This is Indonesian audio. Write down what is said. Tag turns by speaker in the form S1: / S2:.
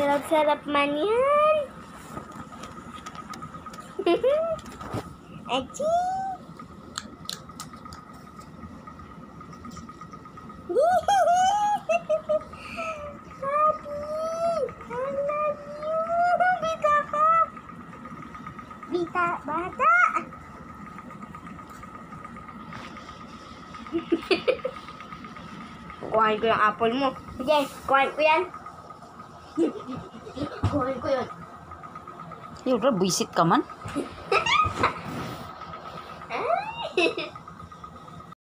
S1: Sarap-sarap man yan. Achi! Bita, bata! Kuhain ko yung apple mo. Sige, kuhain ko yan. Kuhain ko yun.
S2: Yaudah, buisit ka man.